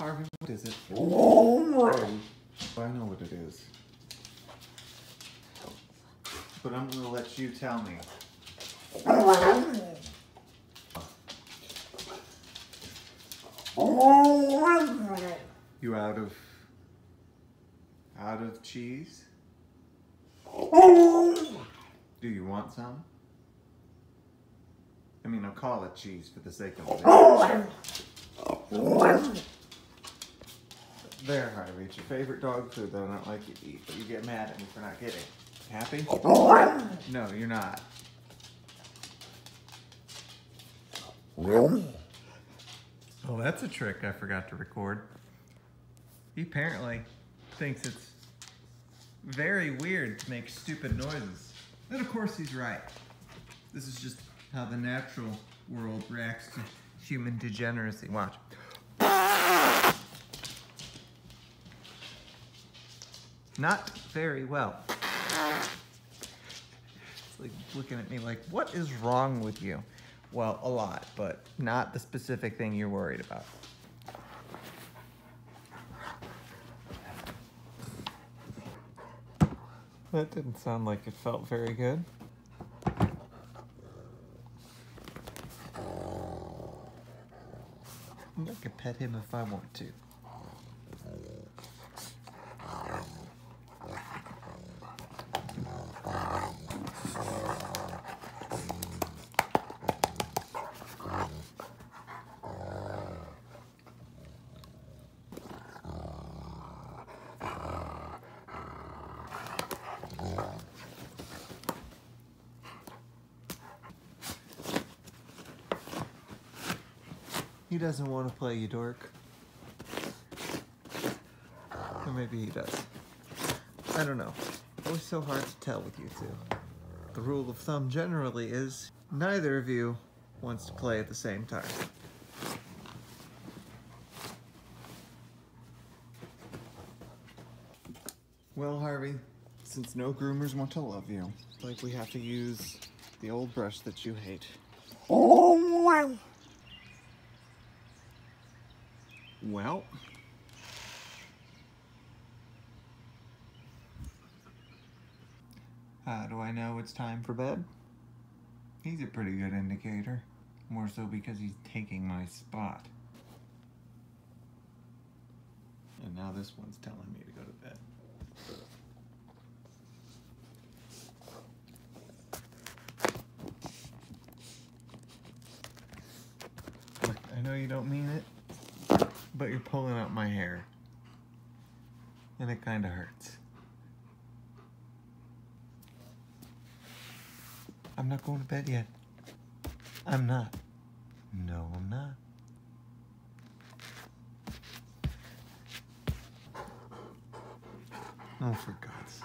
Harvey, what is it? Oh, I know what it is. But I'm gonna let you tell me. You out of out of cheese? Do you want some? I mean, I'll call it cheese for the sake of it. There, Harvey, it's your favorite dog food that I don't like you to eat, but you get mad at me for not getting. Happy? No, you're not. Oh, that's a trick I forgot to record. He apparently thinks it's very weird to make stupid noises. And of course he's right. This is just how the natural world reacts to human degeneracy. Watch. Not very well. It's like looking at me like, what is wrong with you? Well, a lot, but not the specific thing you're worried about. That didn't sound like it felt very good. I can pet him if I want to. He doesn't want to play, you dork. Or maybe he does. I don't know. Always so hard to tell with you two. The rule of thumb generally is neither of you wants to play at the same time. Well, Harvey, since no groomers want to love you, like we have to use the old brush that you hate. Oh, Well, how do I know it's time for bed? He's a pretty good indicator. More so because he's taking my spot. And now this one's telling me to go to bed. Look, I know you don't mean it, but you're pulling out my hair. And it kind of hurts. I'm not going to bed yet. I'm not. No, I'm not. Oh, for God's